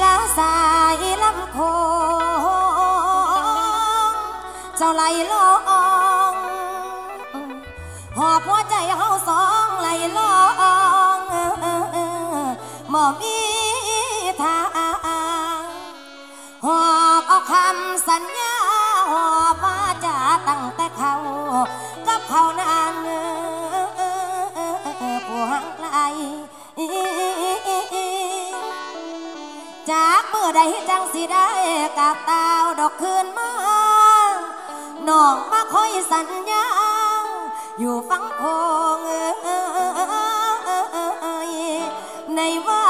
老三一冷空，走来喽。 เขานานเนื้อปางไกลจากเมื่อใดจังสิได้กับตาวดอกคืนมาน้องมาคอยสัญญา อยู่ฟังโคงในวั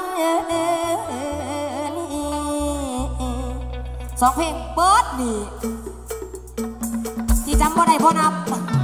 นนี้สองเพลงเบิร์ดดี that's what i wanna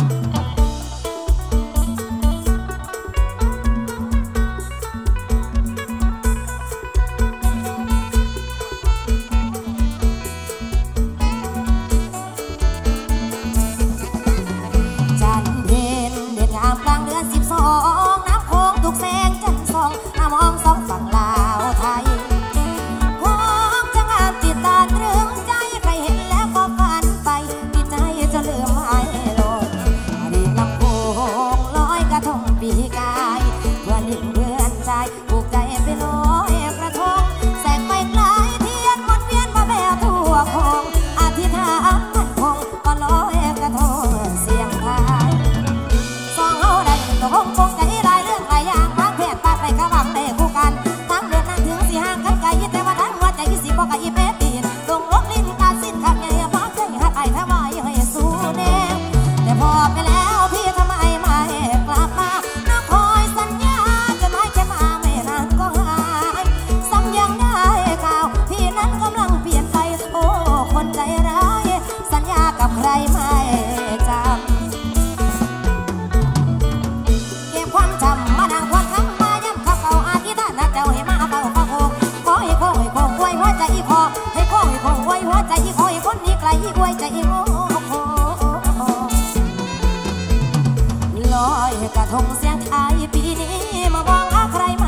กระทงเสียงไทยปีนี้มามองอาใครมา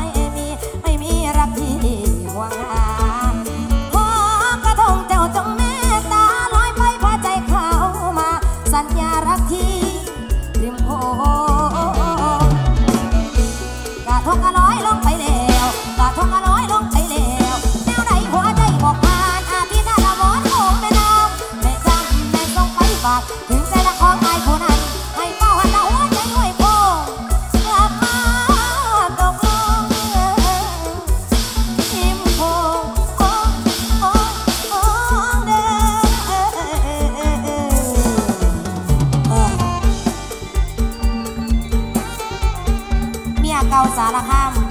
cao giá là ham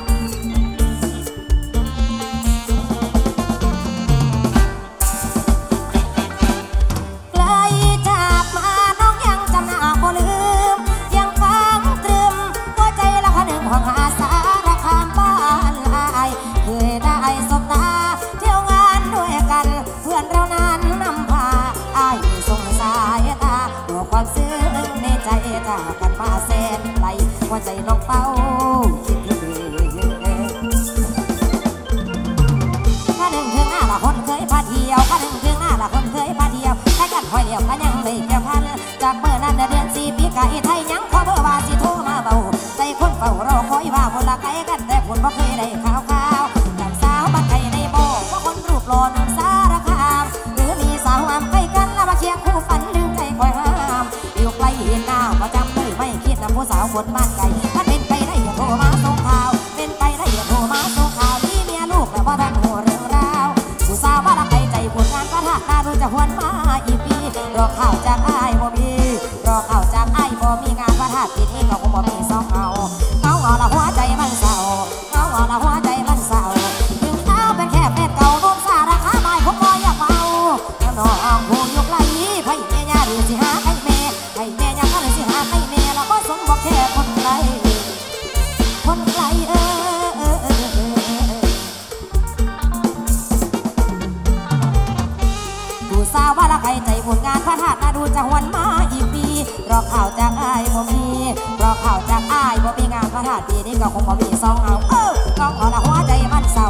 คนบ้าน สาวว่าละใครใจผลงานพระธาตุนาดูจะหวนมาอีกปีรอข่าวจากอายบ่มีรอข่าวจากอายบ่มีงานพระธาตุปีนี้ก็คงบ่มีสองเอาเออต้องขอละหัวใจมันเศร้า